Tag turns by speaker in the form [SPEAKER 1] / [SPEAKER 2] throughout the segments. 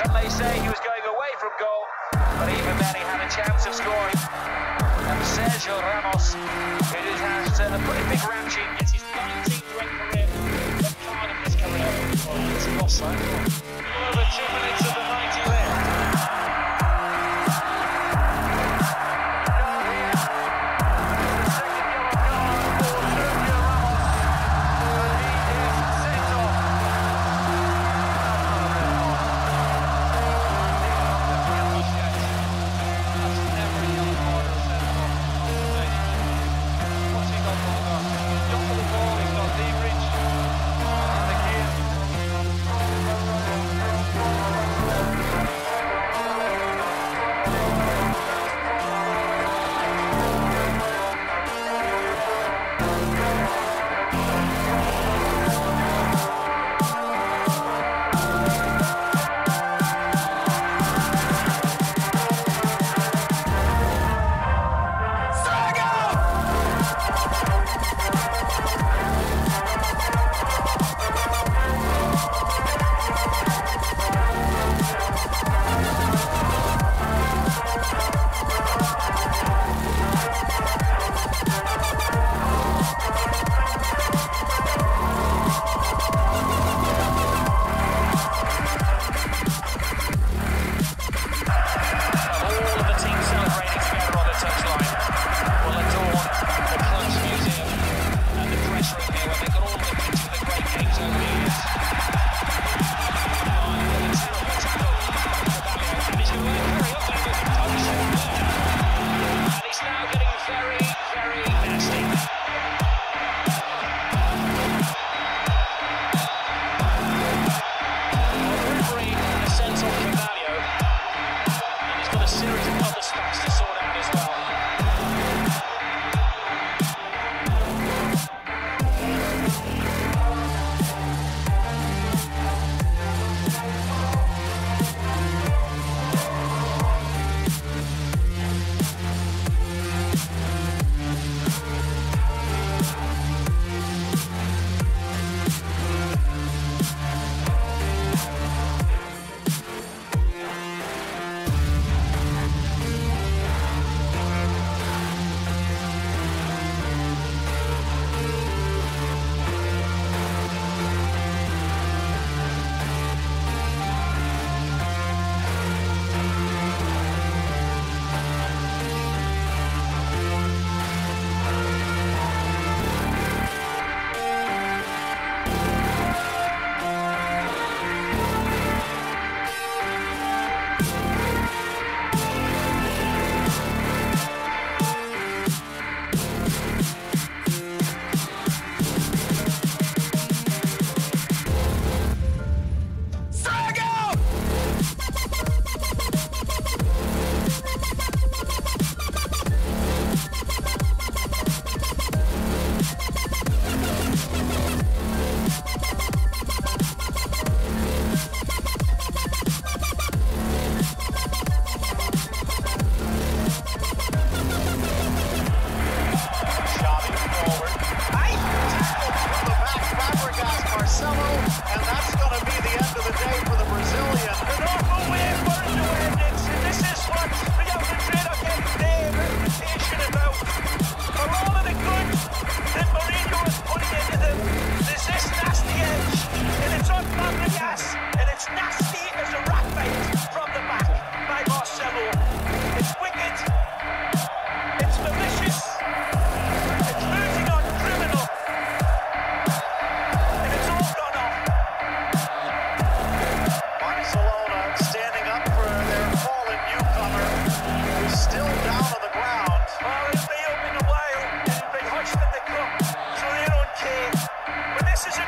[SPEAKER 1] Some may say he was going away from goal, but even then he had a chance of scoring. And Sergio Ramos, who just has a pretty big rap sheet, gets his 19th red career, the card of his career. Oh, it's a loss, Over two minutes of the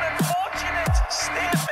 [SPEAKER 2] unfortunate. Still.